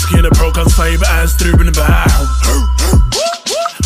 مسكين بحو كان صايب استريب نباعهم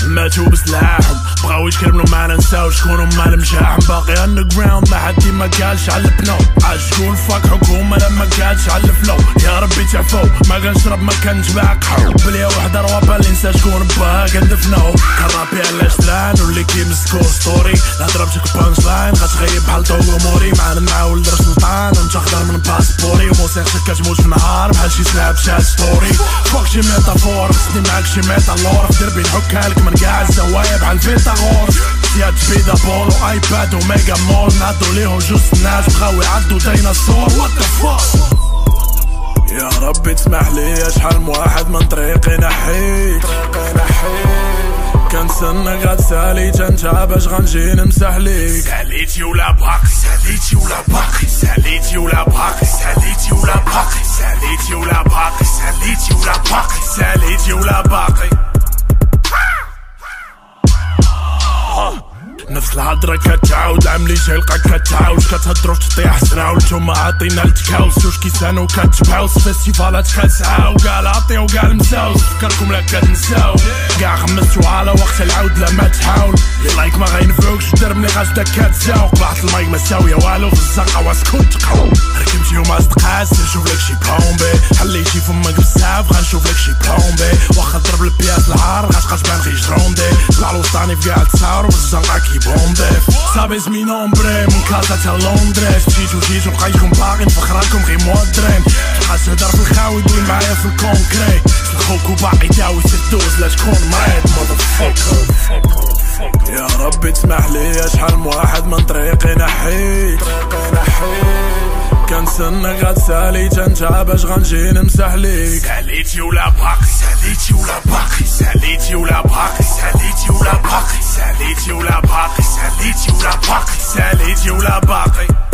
ماتوا بسلاحهم بغاو يتكلموا معنا نساو شكون هما المجاحم باقي جراوند ما حد ما قالش على البنو. عاد شكون فاك حكومة لما قالش على الفلو؟ يا ربي تعفو. ما كنشرب ما كنتباع قحو بليا وحدة روابا اللي نسى شكون با كندفنو كرابي على شلان واللي كيمسكو ستوري لا ضربتك بانش لاين غتغيب بحال طوموري معانا مع ولد سلطان ونت اخضر من باسبوري وموسيقتك كتموت في نهار بحال شي سناب شات ستوري فوق شي ميتافور خصني معاك شي ميتالور. في دربي نحكها لك من كاع الزوايا بحال فيتاغور. زياد بيدا بولو ايباد وميجا مول نادو ليهم جوج ناس بغاو يعدو ديناصور وات ذا فاك يا ربي تسمح لي شحال من واحد من طريقي نحيك طريقي نحيك كنتسنى غتسالي انت باش غنجي نمسح ليك ساليتي ولا باقي ساليتي ولا باقي ساليتي ولا باقي ساليتي ولا باقي ساليتي ولا باقي ساليتي ولا باقي ساليتي ولا باقي نفس الهضرة كتعاود عملي شيلقة كتعاود. كتهضرو تطيح سراو نتوما عاطينا التكاوس. واش كيسانو كتبعوس فيستيفالات كتسعاو قال عطيو وقال مساوس. فكركم لا كتنساو. كاع خمستو على وقت العود لما تحاول. لايك ما غينفعوكش. درب ملي غاشدا كتساوق بعض المايك ما ساوية والو. في الزنقة واسكت تقاو ركبتي وما صدقاس نشوف لك شي بلومبي حليتي فمك بزاف غنشوف لك شي بلومبي واخا ضرب البياس العار غتبقى تبان غير جروندي طلع الوسطاني في كاع التصاور والزنقة كيبومبي Sabes mi nombre من كازا تا لندريس جيتو جيتو بقيتكم باغي نفخرالكم غير مودرين تبقى تهدر في الخاوي دوي معايا في الكونكري سلخوك وباقي داوي سدوز لا تكون مريض يا ربي تسمح لي شحال من واحد من طريقي طريقي نحيك كنتسنى غتسالي انت باش غنجي نمسح ليك. ساليتي ولا باقي ساليتي ولا باقي ساليتي ولا باقي ساليتي ولا باقي ساليتي ولا باقي ساليتي ولا باقي ساليتي ولا باقي.